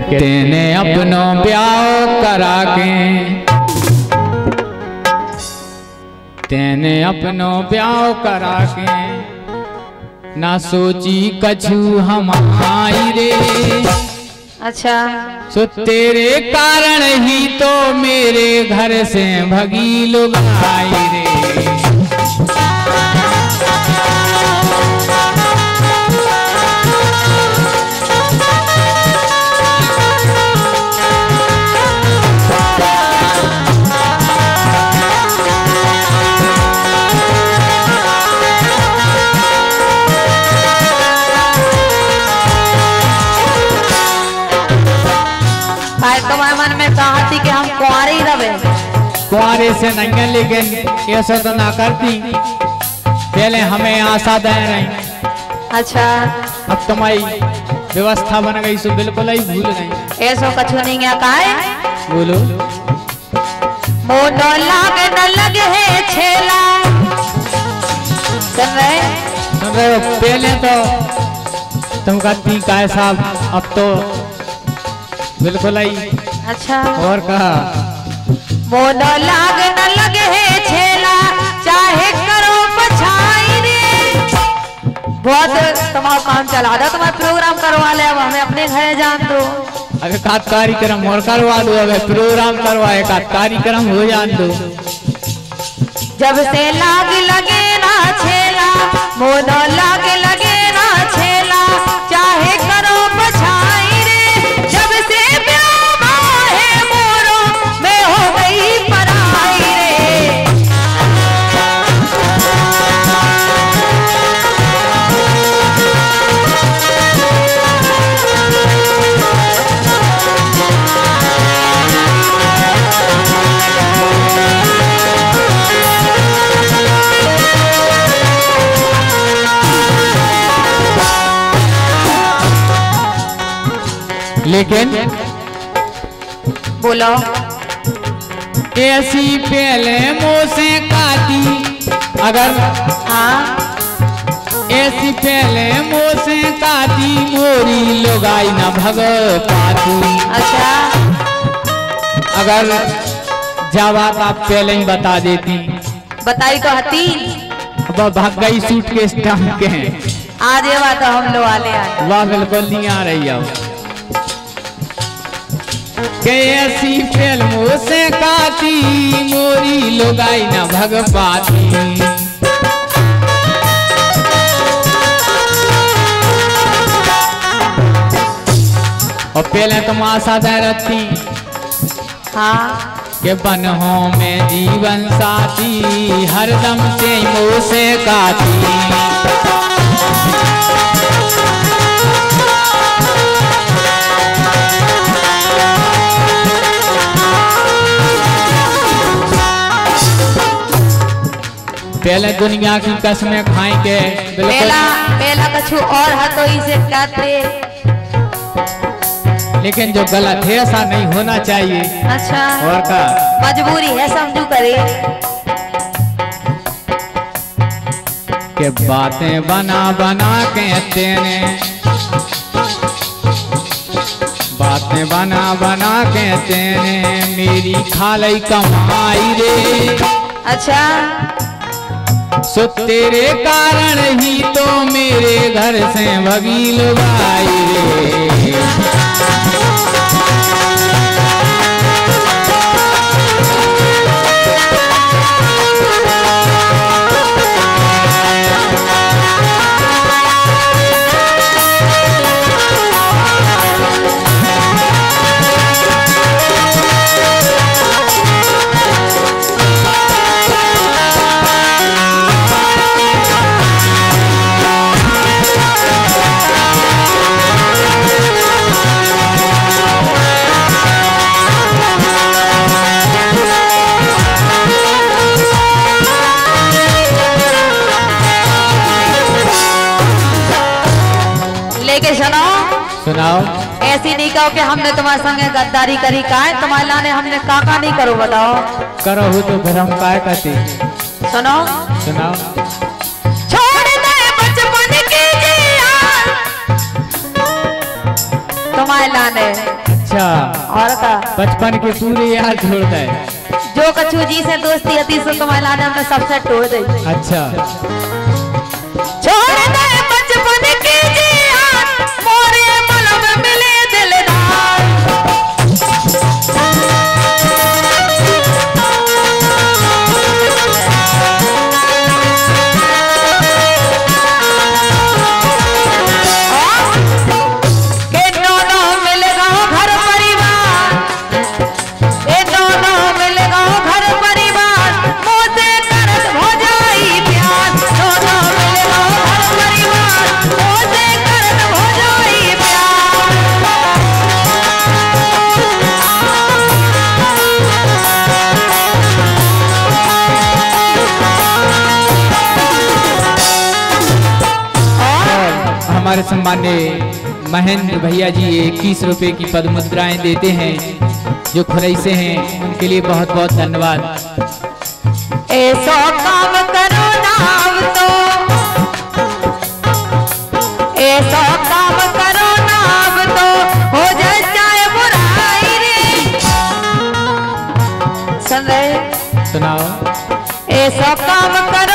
कि तेने अपनो ब्याह करा के? तेने अपनो ब्याह करा के? ना सोची कछु हम आई रे। अच्छा। सो तेरे कारण ही तो मेरे घर से भगी लोग आई रे। कुआरे से है लेकिन ऐसा तो ना करती। पहले हमें आशा दे रही। अच्छा। अब तुम्हारी व्यवस्था बन गई सो बिल्कुल ही भूल गई। ऐसो कछु नहीं है का है बोलो। मोनो लागे न लगे है छेला। सुन रहे? सुन रहे हो? पहले तो तुम कहती का है साहब? अब तो बिल्कुल ही अच्छा। और कहा? मोनो लागे न लगे है छेला चाहे करो पछाई रे। बहुत तुम्हारा काम चला दो तुम्हारा प्रोग्राम करवा ले अब हमें अपने घर जान दो। अगर का कार्यक्रम और करवा दो अगर प्रोग्राम करवाए का कार्यक्रम हो जान दो। जब से लाग लगे ना छेला मोनो लाग लेकिन बोलो। ऐसी पहले मोसे काटी। अगर हाँ। ऐसी पहले मोसे काटी मोरी लोगाई न भग पाती अच्छा। अगर जवाब आप पहले ही बता देती। बताई तो हती। अब भाग गई सूट के स्टाम के। हैं आज ये बात हम लोग वाले आए वाह बिल्कुल नहीं आ रही अब। के ऐसी फ़िल्मों से काटी मोरी लोगाई न भग पाती और पहले तुम आशा दे रही हाँ। के बनहो में जीवन साथी हरदम से मुँह से काटी। पहले दुनिया की कसमें खाएँगे। पहला पहला कछु और है तो इसे कहते लेकिन जो गलत है ऐसा नहीं होना चाहिए। अच्छा। और का? मजबूरी है समझू करे। के बातें बना बना के तेने बातें बना बना के तेने मेरी खाली कमाई रे। अच्छा। सो तेरे कारण ही तो मेरे घर से भगील भाई रे। तुम्हारे संगे गद्दारी करी का है तुम्हारे लाने हमने काका नहीं करो बताओ। करो हो तो फिर हम काय कहते सुनो। सुनाओ। छोड़ दे बचपन की जिया। तुम्हारे लाने। अच्छा। और का? बचपन के पूरे याद छोड़ दे जो कछु जी से दोस्ती अति सो तुम्हारे लाने में सबसे तोड़ दे। अच्छा। हमारे सम्मान्य महेंद्र भैया जी इक्कीस रुपए की पद मुद्राएँ देते हैं जो खुरई से हैं उनके लिए बहुत बहुत धन्यवाद। ऐसो काम करो ना अब तो। ऐसो काम करो ना अब तो। हो जाए बुराई रे। सुनाओ। ऐसा काम करो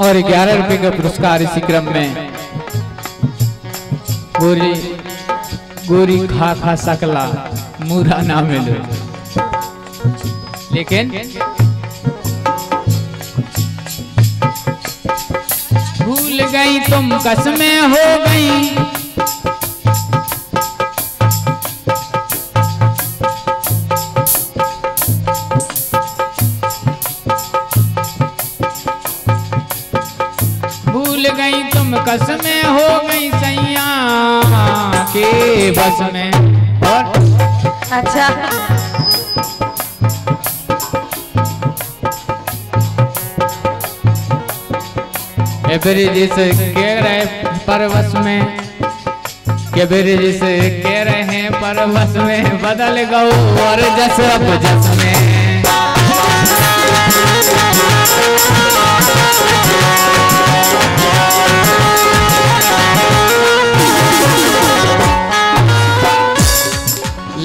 और ग्यारह रुपए का पुरस्कार इसी क्रम में। गोरी गोरी खा खा सकला, मूरा ना मिलो। लेकिन भूल गई तुम, कसमें हो गई। भूल गई तुम कस में हो गई सैया के बस में। और? अच्छा। जिसे कह रहे परवश में केबरी जिसे कह रहे हैं परवश में बदल गो और जस अब जस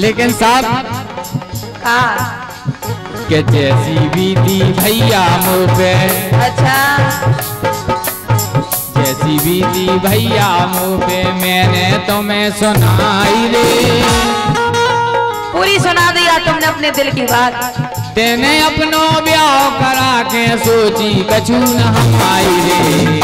लेकिन साहब के जैसी बीती भैया मुँह पे अच्छा जैसी बीती भैया मुँह पे मैंने तुम्हें सुनाई रे पूरी सुना दिया तुमने अपने दिल की बात। तेने अपनो ब्याह करा के सोची कछु न हम आई रे।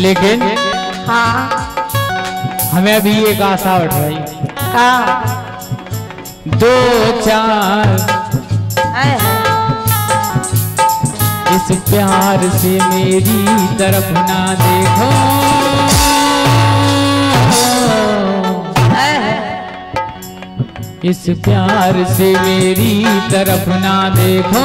लेकिन हाँ। हमें अभी एक आशा उठ रही हाँ। दो चार। इस प्यार से मेरी तरफ़ ना देखो। इस प्यार से मेरी तरफ़ ना देखो।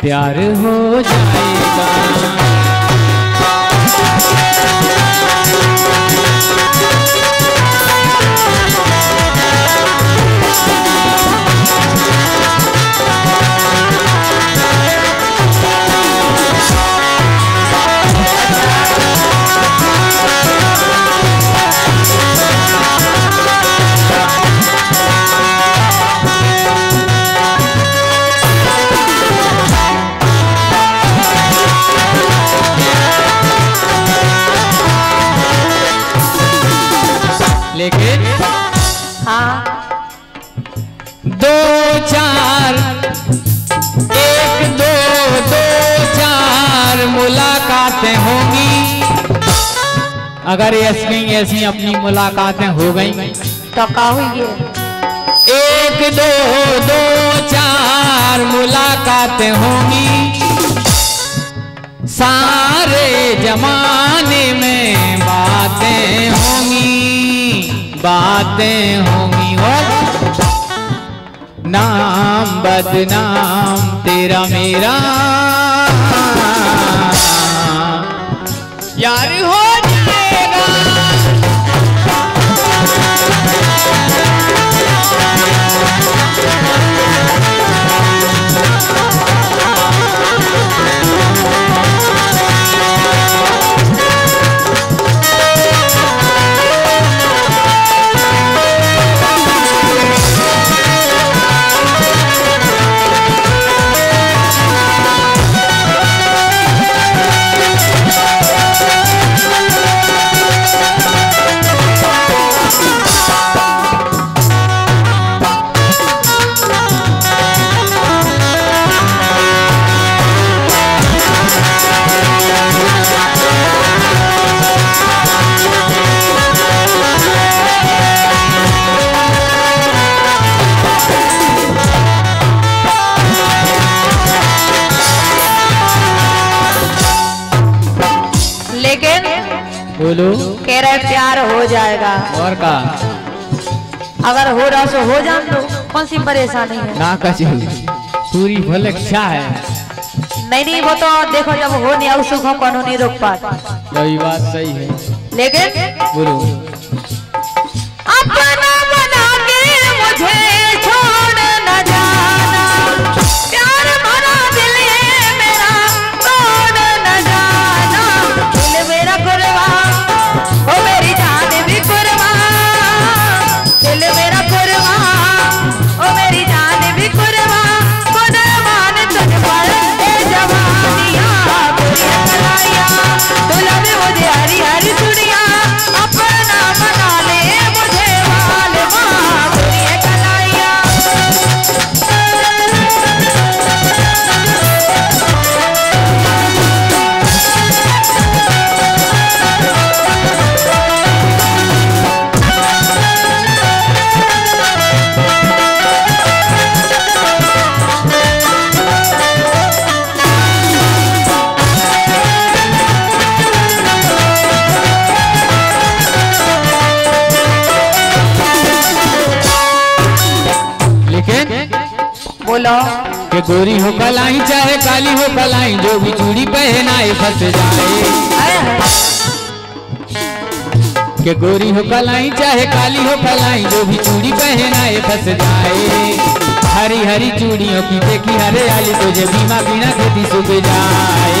प्यार हो जाएगा। मुलाकातें होंगी। अगर ऐसी ऐसी अपनी मुलाकातें हो गई। तो का हुई एक दो दो चार मुलाकातें होंगी। सारे जमाने में बातें होंगी बातें होंगी। और नाम बदनाम तेरा मेरा। यार हो बोलो। कह रहे प्यार हो जाएगा। और का? अगर हो रहा सो हो जान दो कौन सी परेशानी है? ना कसी पूरी भल इच्छा है। नहीं नहीं वो तो देखो जब हो नहीं उस सुख को नहीं रोक पाता। वही बात सही है। लेकिन बोलो। तो के गोरी हो पलाई, चाहे काली हो पलाई, जो भी चूड़ी पहनाए, फस जाए। के गोरी हो पलाई, चाहे काली हो पलाई, जो भी चूड़ी पहनाए, फस जाए। हरी हरी चूड़ियों की देखी, हरे आली, तुझे बीमा बिना खेती सुख जाए।